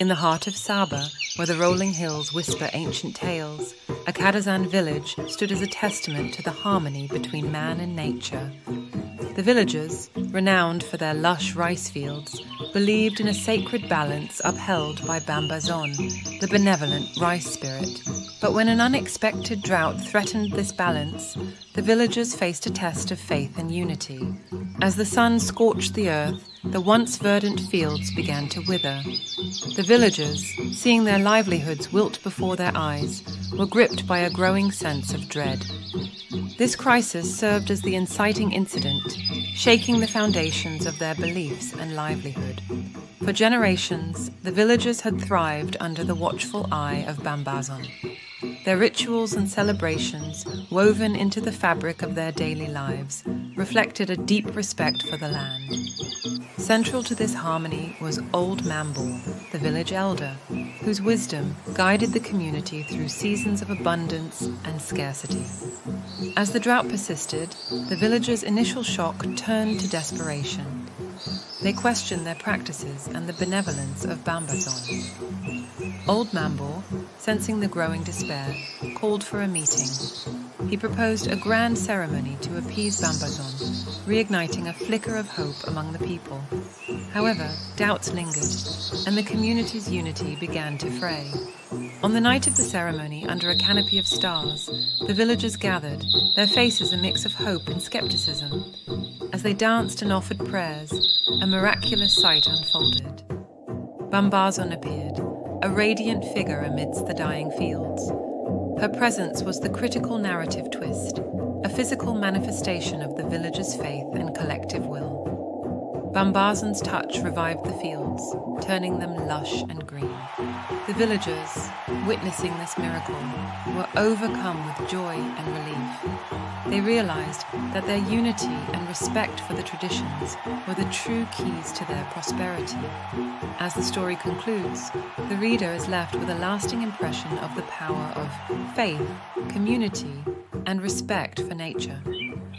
In the heart of Sabah, where the rolling hills whisper ancient tales, a Kadazan village stood as a testament to the harmony between man and nature. The villagers, renowned for their lush rice fields, believed in a sacred balance upheld by Bambazon, the benevolent rice spirit. But when an unexpected drought threatened this balance, the villagers faced a test of faith and unity. As the sun scorched the earth, the once verdant fields began to wither. The villagers, seeing their livelihoods wilt before their eyes, were gripped by a growing sense of dread. This crisis served as the inciting incident, shaking the foundations of their beliefs and livelihood. For generations, the villagers had thrived under the watchful eye of Bambazon. Their rituals and celebrations, woven into the fabric of their daily lives, reflected a deep respect for the land. Central to this harmony was Old Mambal, the village elder, whose wisdom guided the community through seasons of abundance and scarcity. As the drought persisted, the villagers' initial shock turned to desperation. They questioned their practices and the benevolence of Bambazon. Old Mambal, sensing the growing despair, called for a meeting. He proposed a grand ceremony to appease Bambazon, reigniting a flicker of hope among the people. However, doubts lingered, and the community's unity began to fray. On the night of the ceremony, under a canopy of stars, the villagers gathered, their faces a mix of hope and skepticism. As they danced and offered prayers, a miraculous sight unfolded. Bambazon appeared, a radiant figure amidst the dying fields. Her presence was the critical narrative twist, a physical manifestation of the villagers' faith and collective will. Bambazon's touch revived the fields, turning them lush and green. The villagers, witnessing this miracle, were overcome with joy and relief. They realized that their unity and respect for the traditions were the true keys to their prosperity. As the story concludes, the reader is left with a lasting impression of the power of faith, community, and respect for nature.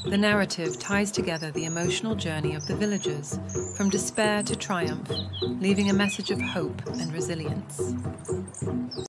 The narrative ties together the emotional journey of the villagers from despair to triumph, leaving a message of hope and resilience.